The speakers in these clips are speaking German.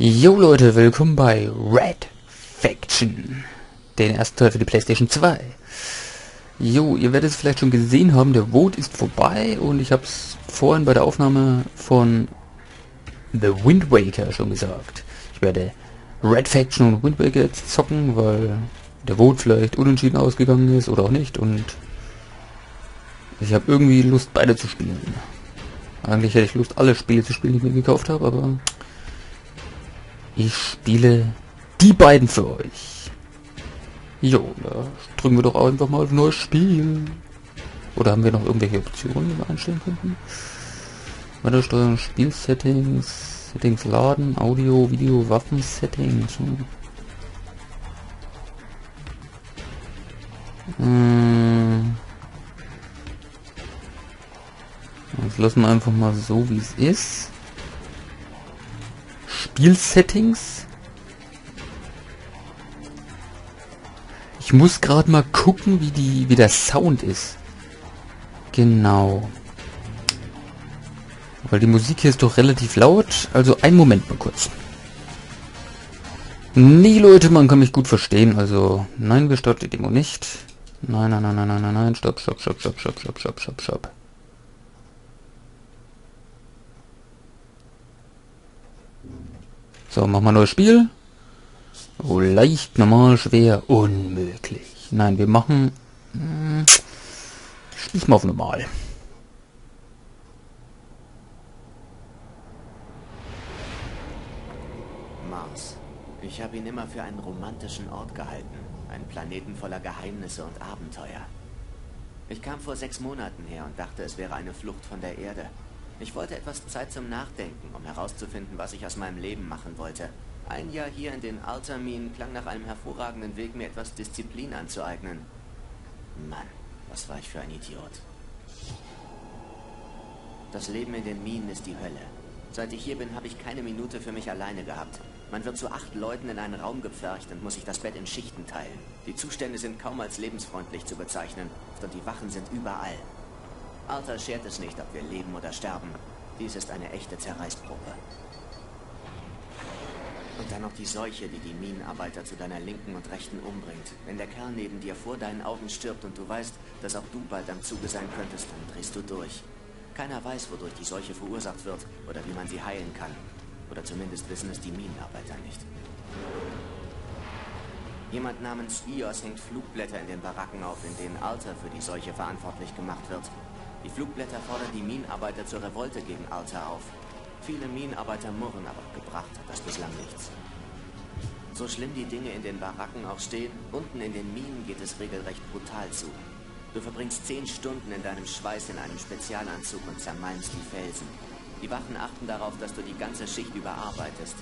Jo Leute, willkommen bei Red Faction, den ersten Teil für die Playstation 2. Jo, ihr werdet es vielleicht schon gesehen haben, der Vote ist vorbei und ich habe es vorhin bei der Aufnahme von The Wind Waker schon gesagt. Ich werde Red Faction und Wind Waker jetzt zocken, weil der Vote vielleicht unentschieden ausgegangen ist oder auch nicht und ich habe irgendwie Lust beide zu spielen. Eigentlich hätte ich Lust alle Spiele zu spielen, die ich mir gekauft habe, aber ich spiele die beiden für euch. Jo, da drücken wir doch einfach mal auf neues Spiel. Oder haben wir noch irgendwelche Optionen, die wir einstellen könnten? Weitersteuerung, Spielsettings, Settings laden, Audio, Video, Waffen-Settings. Hm. Hm. Jetzt lassen wir einfach mal so, wie es ist. Spielsettings. Ich muss gerade mal gucken, wie die, wie der Sound ist. Genau. Weil die Musik hier ist doch relativ laut. Also einen Moment mal kurz. Nee, Leute, man kann mich gut verstehen. Also, nein, wir starten die Demo nicht. Nein, nein, nein, nein, nein, nein, nein. Stopp, stopp, stopp, stopp, stopp, stopp, stopp, stopp, stopp. So, machen wir neues Spiel. Oh, leicht, normal, schwer, unmöglich. Nein, wir machen... Hm, Spiel mal auf normal. Mars. Ich habe ihn immer für einen romantischen Ort gehalten. Einen Planeten voller Geheimnisse und Abenteuer. Ich kam vor sechs Monaten her und dachte, es wäre eine Flucht von der Erde. Ich wollte etwas Zeit zum Nachdenken, um herauszufinden, was ich aus meinem Leben machen wollte. Ein Jahr hier in den Alterminen klang nach einem hervorragenden Weg, mir etwas Disziplin anzueignen. Mann, was war ich für ein Idiot. Das Leben in den Minen ist die Hölle. Seit ich hier bin, habe ich keine Minute für mich alleine gehabt. Man wird zu acht Leuten in einen Raum gepfercht und muss sich das Bett in Schichten teilen. Die Zustände sind kaum als lebensfreundlich zu bezeichnen und die Wachen sind überall. Alter schert es nicht, ob wir leben oder sterben. Dies ist eine echte Zerreißprobe. Und dann noch die Seuche, die die Minenarbeiter zu deiner Linken und Rechten umbringt. Wenn der Kerl neben dir vor deinen Augen stirbt und du weißt, dass auch du bald am Zuge sein könntest, dann drehst du durch. Keiner weiß, wodurch die Seuche verursacht wird oder wie man sie heilen kann. Oder zumindest wissen es die Minenarbeiter nicht. Jemand namens Ios hängt Flugblätter in den Baracken auf, in denen Alter für die Seuche verantwortlich gemacht wird. Die Flugblätter fordern die Minenarbeiter zur Revolte gegen Alter auf. Viele Minenarbeiter murren, aber gebracht hat das bislang nichts. So schlimm die Dinge in den Baracken auch stehen, unten in den Minen geht es regelrecht brutal zu. Du verbringst zehn Stunden in deinem Schweiß in einem Spezialanzug und zermalmst die Felsen. Die Wachen achten darauf, dass du die ganze Schicht überarbeitest.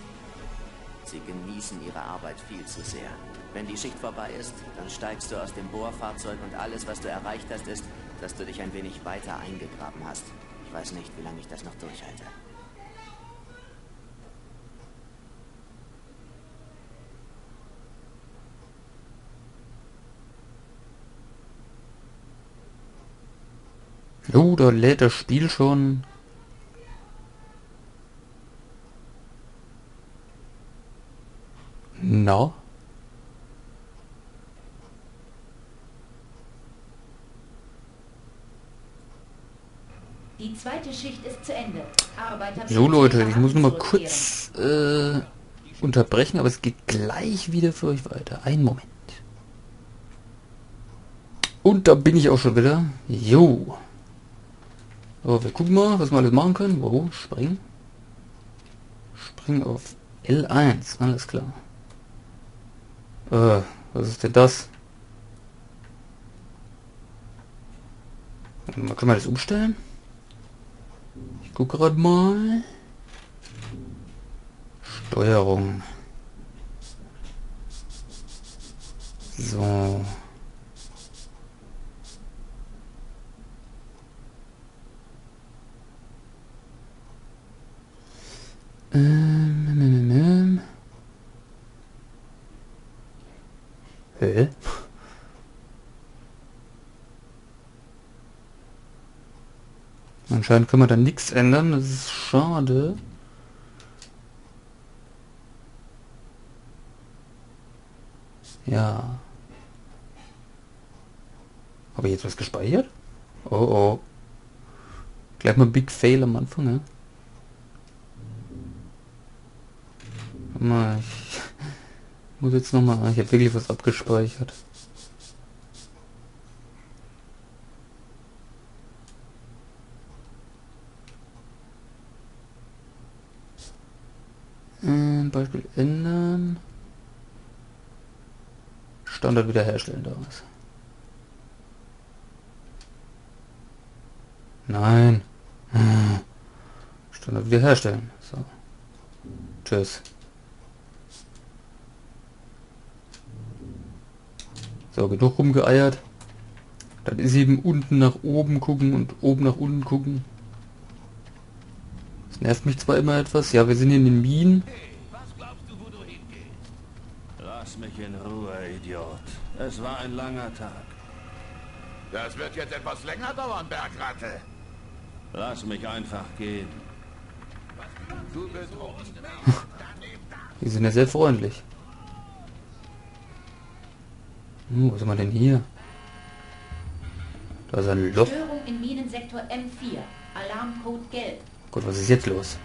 Sie genießen ihre Arbeit viel zu sehr. Wenn die Schicht vorbei ist, dann steigst du aus dem Bohrfahrzeug und alles, was du erreicht hast, ist, dass du dich ein wenig weiter eingegraben hast. Ich weiß nicht, wie lange ich das noch durchhalte. Jo, da lädt das Spiel schon. Na? Die Schicht ist zu Ende. Arbeiter So Leute, ich muss nur mal kurz äh, unterbrechen, aber es geht gleich wieder für euch weiter. Einen Moment. Und da bin ich auch schon wieder. Jo. So, wir gucken mal, was wir alles machen können. Wo? Springen. Springen auf L1. Alles klar. Äh, was ist denn das? Können wir das umstellen? Ich gucke gerade mal. Steuerung. So. Ähm, ähm, ähm, ähm. Hä? Anscheinend können wir da nichts ändern, das ist schade. Ja. Habe ich jetzt was gespeichert? Oh oh. Gleich mal Big Fail am Anfang, ne? Ich muss jetzt nochmal... Ich habe wirklich was abgespeichert. Wiederherstellen daraus. Nein. Standard wiederherstellen. So. Tschüss. So, genug rumgeeiert. Dann ist eben unten nach oben gucken und oben nach unten gucken. Das nervt mich zwar immer etwas. Ja, wir sind in den Minen. Glaubst du? Lass mich in Ruhe, Idiot. Es war ein langer Tag. Das wird jetzt etwas länger dauern, Bergratte. Lass mich einfach gehen. Du Die sind ja sehr freundlich. Hm, wo sind wir denn hier? Da ist ein Loch. Störung im Minensektor M4. Alarmcode gelb. Gott, was ist jetzt los?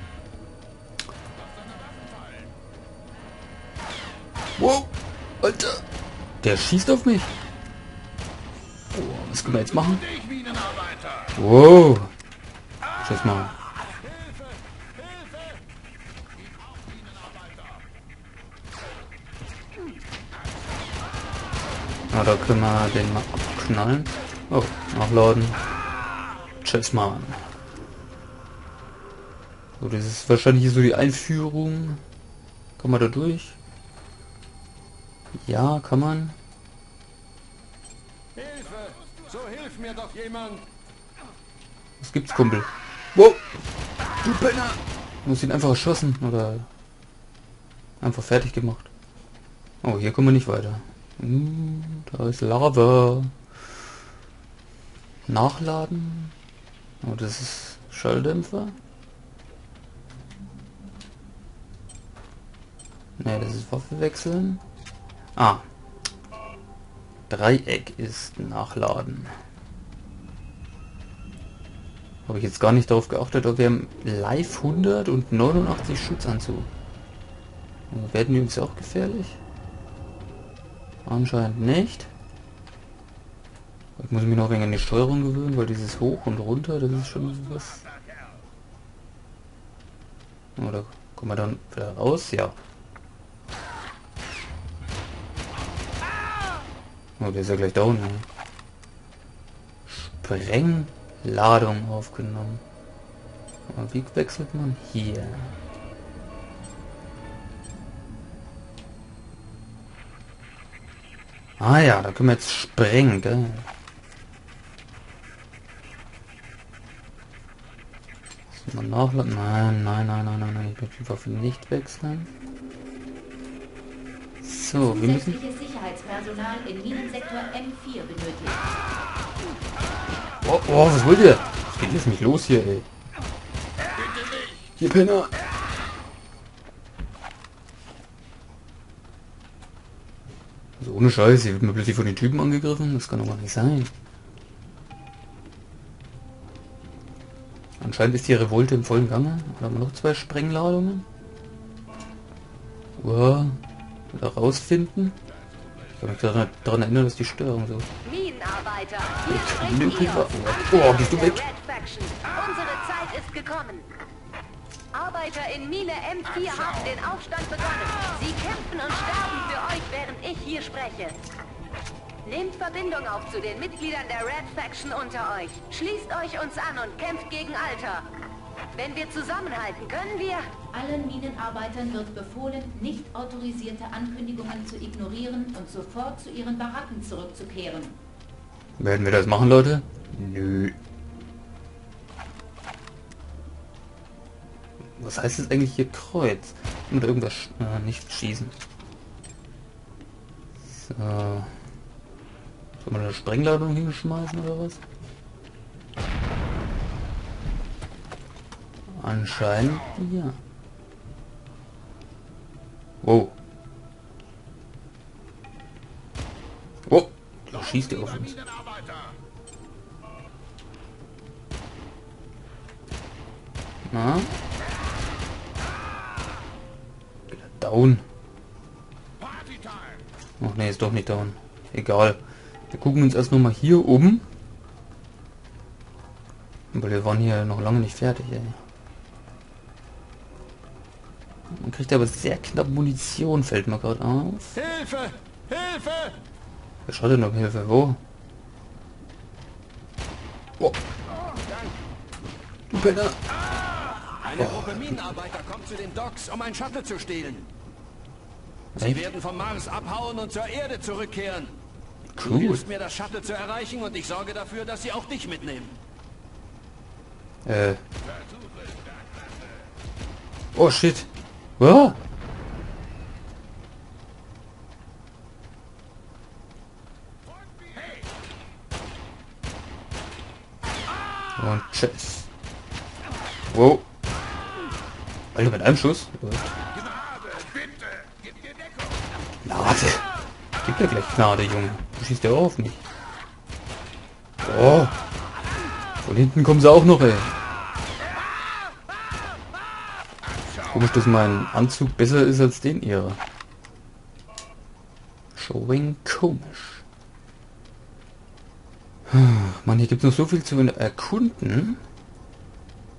Wow, Alter. Der schießt auf mich. Oh, was können wir jetzt machen? Wow. Schaut mal. Na, da können wir den mal abknallen. Oh, nachladen. Tschüss, Mann. So, das ist wahrscheinlich so die Einführung. Kann man da durch? Ja, kann man. Hilfe! So hilf mir doch jemand! Was gibt's, Kumpel? Wow! Du Penner! Du hast ihn einfach erschossen oder einfach fertig gemacht. Oh, hier kommen wir nicht weiter. Hm, da ist Lava. Nachladen. Oh, das ist Schalldämpfer. Ne, das ist Waffe wechseln. Ah. Dreieck ist Nachladen. Habe ich jetzt gar nicht darauf geachtet, ob wir haben live 100 und 89 Schutzanzug. Also werden uns auch gefährlich? Anscheinend nicht. Ich muss mich noch wegen an die Steuerung gewöhnen, weil dieses Hoch und Runter, das ist schon was. Oder kommen wir dann wieder raus? Ja. Oh, der ist ja gleich down. Ja. Sprengladung aufgenommen. Aber wie wechselt man hier? Ah ja, da können wir jetzt sprengen, gell? Mal nachladen. Nein, nein, nein, nein, nein. Ich möchte die Waffe nicht wechseln. So, wir müssen... Sicherheitspersonal im Minensektor M4 benötigt. Oh, oh, was wollt ihr? Was geht jetzt nicht los hier, ey? Hier, Penner! Also ohne Scheiß, hier wird mir plötzlich von den Typen angegriffen. Das kann doch mal nicht sein. Anscheinend ist die Revolte im vollen Gange. Haben wir noch zwei Sprengladungen. Wow. Wieder rausfinden. Ich kann mich daran, erinnern, dass die Steuerung so... Anführer Oh, bist du weg? Unsere Zeit ist gekommen. Arbeiter in Mine M4 haben den Aufstand begonnen. Sie kämpfen und sterben für euch, während ich hier spreche. Nehmt Verbindung auf zu den Mitgliedern der Red Faction unter euch. Schließt euch uns an und kämpft gegen Alter. Wenn wir zusammenhalten, können wir... Allen Minenarbeitern wird befohlen, nicht autorisierte Ankündigungen zu ignorieren und sofort zu ihren Baracken zurückzukehren. Werden wir das machen, Leute? Nö. Was heißt jetzt eigentlich hier Kreuz? Mit irgendwas sch äh, nicht schießen. So. Soll man eine Sprengladung hinschmeißen oder was? Anscheinend ja. Wow. schießt ihr auf uns? Na? Down. Ach nee, ist doch nicht down. Egal. Wir gucken uns erst noch mal hier um. Weil wir waren hier noch lange nicht fertig, ey. Man kriegt aber sehr knapp Munition, fällt mir gerade auf. Hilfe! Hilfe! Wer schaut denn um Hilfe? Wo? Oh. Du Penner. Eine Gruppe Minenarbeiter kommt zu den Docks, um ein Shuttle zu stehlen. Sie werden vom Mars abhauen und zur Erde zurückkehren. Du Cool. hilfst mir, das Shuttle zu erreichen und ich sorge dafür, dass sie auch dich mitnehmen. Äh. Oh shit. Oh. Und tschüss. Wow. Alter, mit einem Schuss? Gnade, gib mir gleich Gnade, Junge. Du schießt ja auf mich. Oh. Von hinten kommen sie auch noch, ey. Komisch, dass mein Anzug besser ist als den ihrer. Showing komisch. Mann, hier gibt es noch so viel zu erkunden.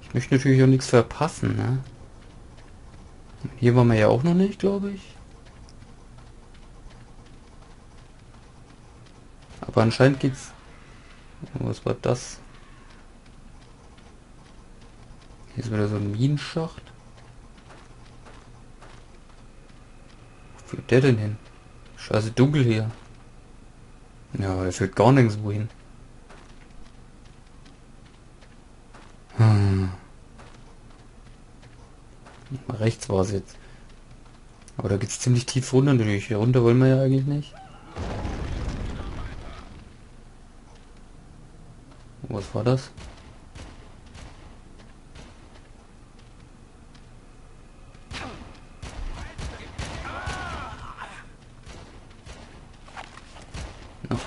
Ich möchte natürlich auch nichts verpassen, ne? Hier waren wir ja auch noch nicht, glaube ich. Aber anscheinend geht's. Oh, Was war das? Hier ist wieder so ein Minenschacht. Führt der denn hin? Scheiße dunkel hier. Ja, er führt gar nirgendwo hin. Hm. Rechts war es jetzt. Aber da geht's ziemlich tief runter natürlich. Hier runter wollen wir ja eigentlich nicht. Was war das?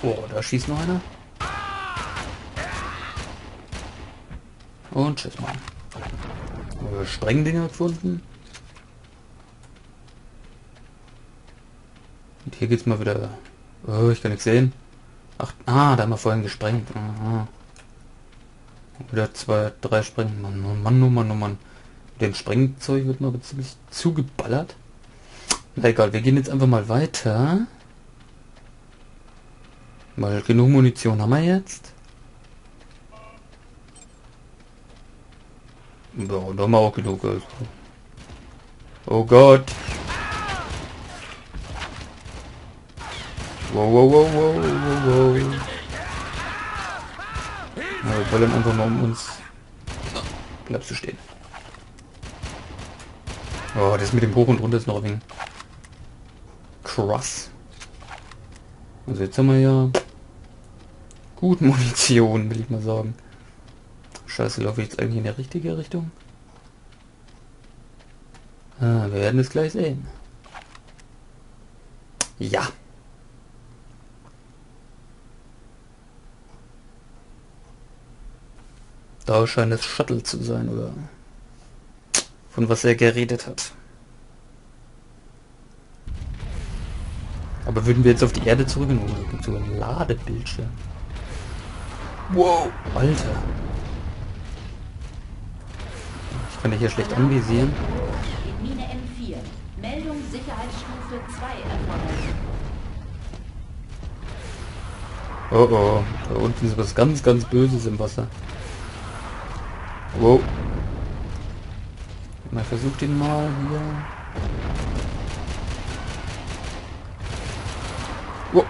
Oh, da schießt noch einer. Und tschüss. Äh, Sprengdinger gefunden. Und hier geht's mal wieder. Oh, ich kann nichts sehen. Ach, ah, da haben wir vorhin gesprengt. Aha. Wieder zwei, drei Sprengen. Mann, oh Mann, oh Mann, oh Mann. Mit dem Sprengzeug wird man ziemlich zugeballert. Na egal, wir gehen jetzt einfach mal weiter. Weil genug Munition haben wir jetzt. Und da haben wir auch genug. Also. Oh Gott. Wow, wow, wow, wow, wow, wow. Ja, wir ballern einfach mal um uns. Bleibst du stehen. Oh, das mit dem Hoch und Runter ist noch ein wenig krass. Also jetzt haben wir ja gut Munition, will ich mal sagen. Scheiße, laufe ich jetzt eigentlich in der richtige Richtung? Ah, wir werden es gleich sehen. Ja. Da scheint es Shuttle zu sein, oder von was er geredet hat. Aber würden wir jetzt auf die Erde zurückgehen, oh, da gibt sogar einen Ladebildschirm. Wow, Alter. Ich kann dich hier schlecht anvisieren. In Mine M4. Meldung Sicherheitsstufe 2 erforderlich. Oh oh, da unten ist was ganz, ganz Böses im Wasser. Wow. Mal versucht ihn mal hier. Wow.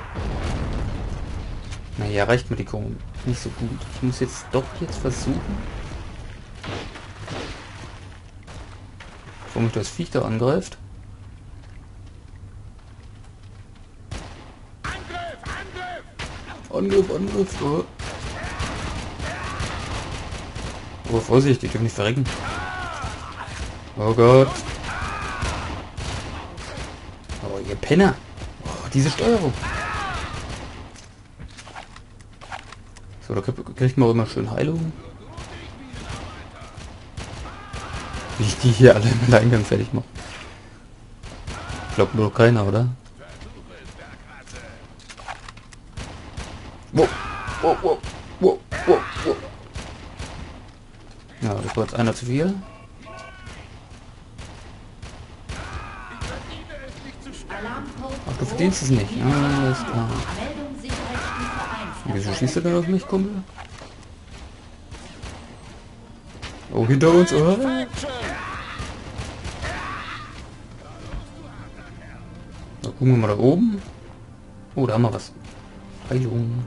Naja, reicht mir die Kurve nicht so gut. Ich muss jetzt doch jetzt versuchen. Bevor mich das Viech da angreift. Angriff, Angriff. Oh. Oh, Vorsicht, ich darf nicht verrecken. Oh Gott. Oh, ihr Penner. Oh, diese Steuerung. So, da krieg- kriegt man auch immer schön Heilung. Wie ich die hier alle im Eingang fertig mache. Glaubt nur keiner, oder? Wow, wow, wow, wow, wow. Ja, das war jetzt einer zu viel. Ach, du verdienst es nicht. Alles klar. Meldung Sicherheitsstufe 1 Wieso schießt du denn auf mich, Kumpel? Oh, hinter uns, oh. So, gucken wir mal da oben. Oh, da haben wir was. Heilung.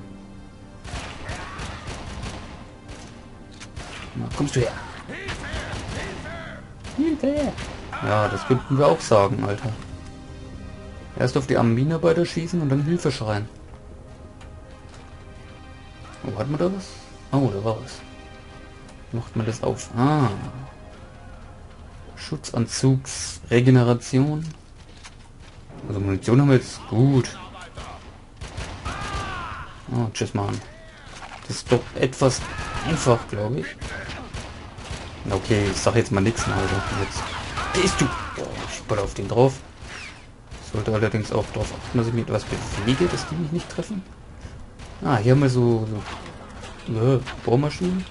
Na, kommst du her? Ja, das könnten wir auch sagen, Alter. Erst auf die armen Minenarbeiter schießen und dann Hilfe schreien. Oh, hat man da was? Oh, da war was. Macht man das auf? Ah. Schutzanzugsregeneration. Also Munition haben wir jetzt gut. Oh, tschüss, Mann. Das ist doch etwas einfach, glaube ich. Okay, ich sag jetzt mal nichts mehr. Also jetzt bist du. Ich baller auf den drauf. Sollte allerdings auch darauf achten, dass ich mich etwas bewege, dass die mich nicht treffen. Ah, hier haben wir so, so äh, Bohrmaschinen.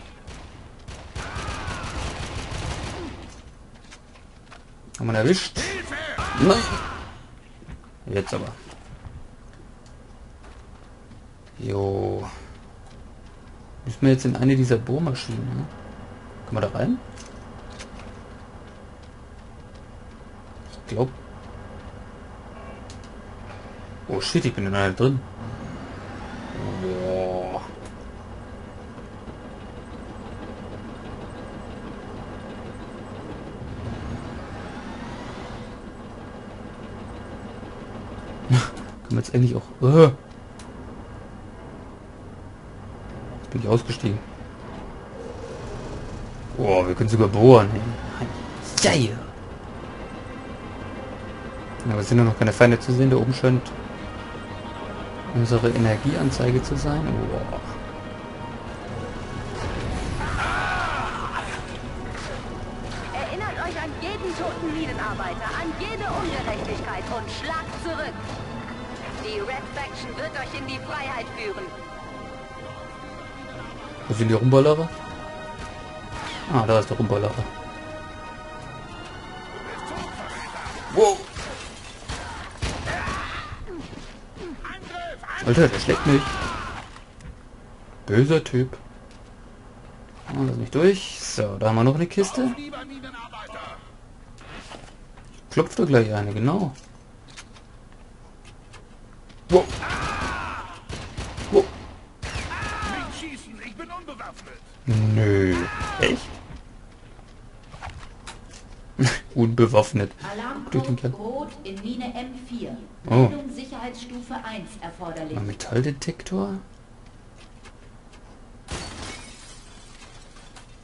Haben wir erwischt? Nein! Jetzt aber. Jo. Müssen wir jetzt in eine dieser Bohrmaschinen, ne? Können wir da rein? Ich glaube. Oh shit, ich bin in einer drin. Boah. Wir jetzt eigentlich auch... Äh. Bin ich ausgestiegen. Boah, wir können sogar bohren. Geil. Aber es sind nur noch keine Feinde zu sehen. Da oben scheint unsere Energieanzeige zu sein. Boah. Erinnert euch an jeden toten Minenarbeiter, an jede Ungerechtigkeit und schlagt zurück. Die Red Faction wird euch in die Freiheit führen. Wo sind die Rumballerer? Ah, da ist der Rumballerer. Wow. Alter, der schlägt mich. Böser Typ. Ah, lass mich durch. So, da haben wir noch eine Kiste. Klopft da gleich eine, genau. Wow. Wow. Nicht! Nö. Echt? Unbewaffnet. Durch den Alarmcode Kern. Rot in Mine M4. Oh. Sicherheitsstufe 1 erforderlich. Ein Metalldetektor.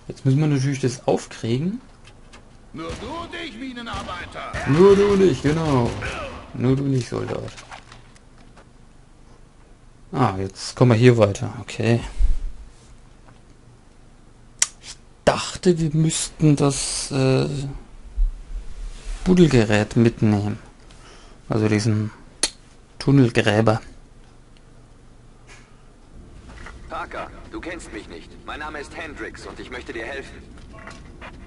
Jetzt müssen wir natürlich das aufkriegen. Nur du und ich, Minenarbeiter! Nur du nicht, genau. Nur du nicht, Soldat. Ah, jetzt kommen wir hier weiter. Okay. Ich dachte, wir müssten das äh, Buddelgerät mitnehmen. Also diesen Tunnelgräber. Parker, du kennst mich nicht. Mein Name ist Hendrix und ich möchte dir helfen.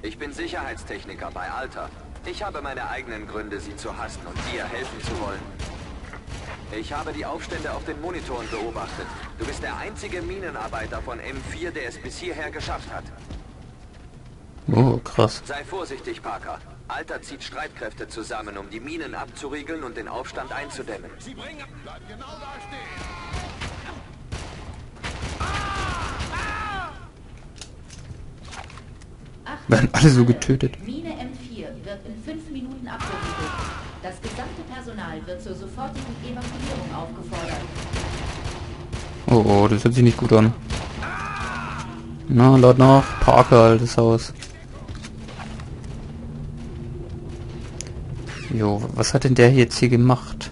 Ich bin Sicherheitstechniker bei Alta. Ich habe meine eigenen Gründe, sie zu hassen und dir helfen zu wollen. Ich habe die Aufstände auf den Monitoren beobachtet. Du bist der einzige Minenarbeiter von M4, der es bis hierher geschafft hat. Oh, krass. Sei vorsichtig, Parker. Alta zieht Streitkräfte zusammen, um die Minen abzuriegeln und den Aufstand einzudämmen. Sie bringen... Bleib genau da stehen! Achtung, Werden alle so getötet. Mine M4 wird in fünf Minuten abgeriegelt. Das gesamte Personal wird zur sofortigen Evakuierung aufgefordert. Oh, oh das hört sich nicht gut an. Na, laut noch. Parker, altes Haus. Jo, was hat denn der jetzt hier gemacht?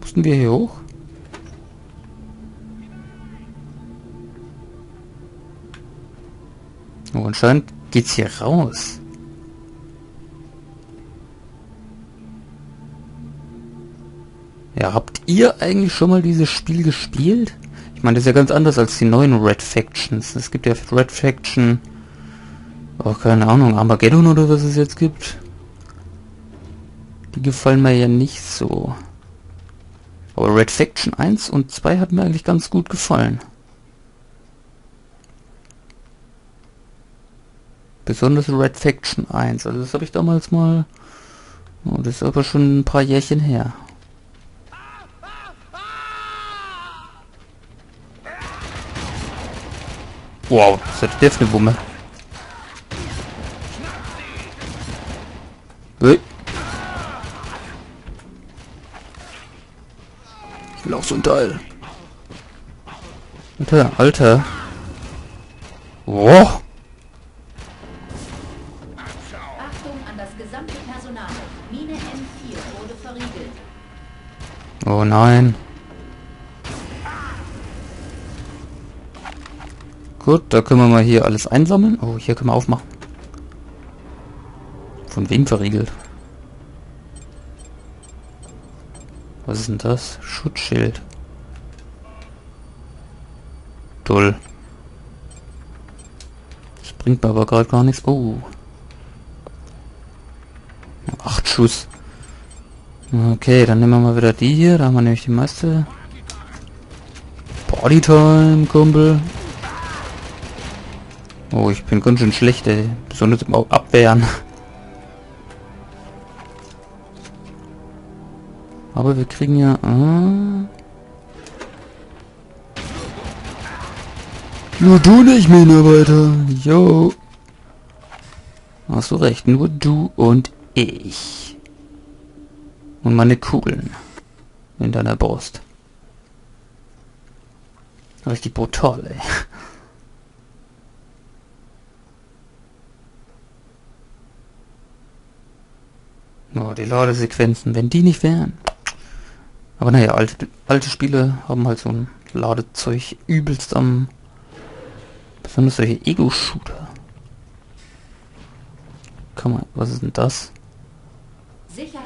Mussten wir hier hoch? Oh, anscheinend geht's hier raus. Ja, habt ihr eigentlich schon mal dieses Spiel gespielt? Ich meine, das ist ja ganz anders als die neuen Red Factions. Es gibt ja Red Faction... Oh, keine Ahnung, Armageddon oder was es jetzt gibt. Die gefallen mir ja nicht so. Aber Red Faction 1 und 2 hat mir eigentlich ganz gut gefallen. Besonders Red Faction 1. Also das habe ich damals mal... Oh, das ist aber schon ein paar Jährchen her. Wow, das hat der für eine Wumme. Ich will auch so ein Teil. Alter, Alter. Wow. Achtung an das gesamte Personal. Mine M4 wurde verriegelt. Oh nein. Gut, da können wir mal hier alles einsammeln. Oh, hier können wir aufmachen. Von wem verriegelt? Was ist denn das? Schutzschild. Toll. Das bringt mir aber gerade gar nichts. Oh. Acht Schuss. Okay, dann nehmen wir mal wieder die hier. Da haben wir nämlich die meiste. Bodytime, Kumpel. Oh, ich bin ganz schön schlecht, ey. Besonders im Abwehren. Aber wir kriegen ja... Äh nur du nicht, Minenarbeiter. Jo. Hast du recht, nur du und ich. Und meine Kugeln. In deiner Brust. Richtig brutal, ey. Oh, die Ladesequenzen, wenn die nicht wären. Aber naja, alte, alte Spiele haben halt so ein Ladezeug übelst am... Besonders solche Ego-Shooter. Kann man, was ist denn das?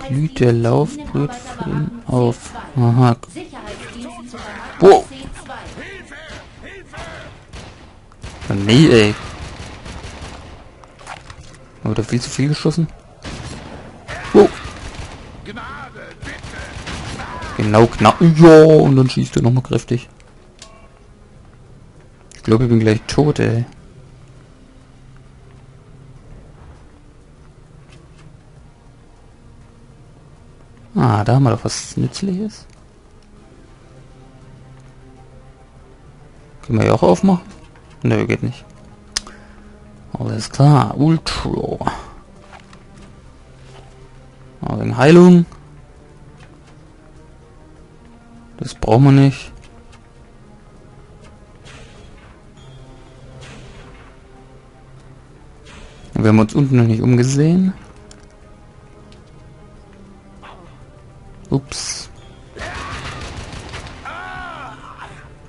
Blüht der Laufbrötchen auf. Aha. Wow. Nee, ey. Oder viel zu viel geschossen? Genau knapp. Ja, und dann schießt er nochmal kräftig. Ich glaube, ich bin gleich tot, ey. Ah, da haben wir doch was Nützliches. Können wir ja auch aufmachen? Nö, geht nicht. Alles klar, Ultra. Wegen Heilung. Das brauchen wir nicht. Wir haben uns unten noch nicht umgesehen. Ups.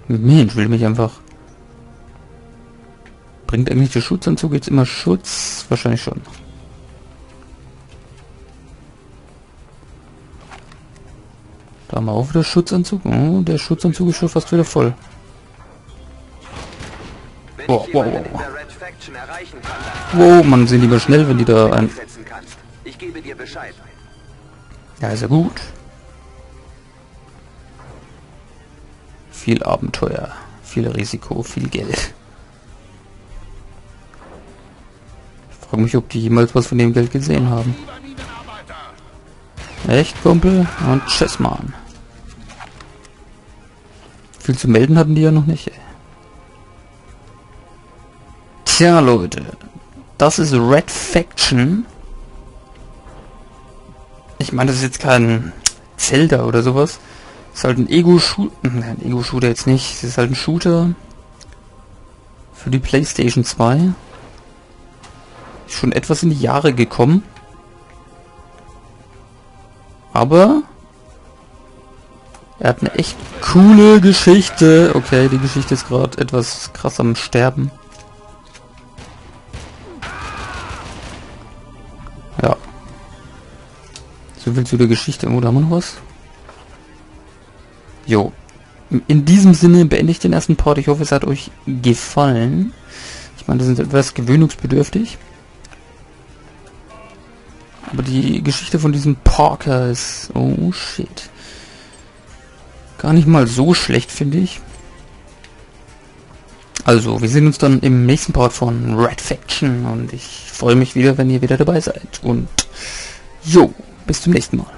Mensch, will mich einfach... Bringt eigentlich der Schutzanzug jetzt immer Schutz? Wahrscheinlich schon. Da haben wir auch wieder Schutzanzug. Oh, der Schutzanzug ist schon fast wieder voll. Wow, wow, wow. Wow, man sind die mal schnell, wenn die da ein... Ja, ist ja gut. Viel Abenteuer, viel Risiko, viel Geld. Ich frage mich, ob die jemals was von dem Geld gesehen haben. Echt, Kumpel? Und tschüss, Mann. Viel zu melden hatten die ja noch nicht. Ey. Tja, Leute. Das ist Red Faction. Ich meine, das ist jetzt kein Zelda oder sowas. Das ist halt ein Ego-Shooter. Nein, Ego-Shooter jetzt nicht. Es ist halt ein Shooter. Für die Playstation 2. Ist schon etwas in die Jahre gekommen. Aber er hat eine echt coole Geschichte. Okay, die Geschichte ist gerade etwas krass am Sterben. Ja. So viel zu der Geschichte? Oh, da haben wir noch was. Jo. In diesem Sinne beende ich den ersten Part. Ich hoffe, es hat euch gefallen. Ich meine, das ist etwas gewöhnungsbedürftig. Aber die Geschichte von diesem Parker ist... Oh, shit. Gar nicht mal so schlecht, finde ich. Also, wir sehen uns dann im nächsten Part von Red Faction und ich freue mich wieder, wenn ihr wieder dabei seid. Und jo, bis zum nächsten Mal.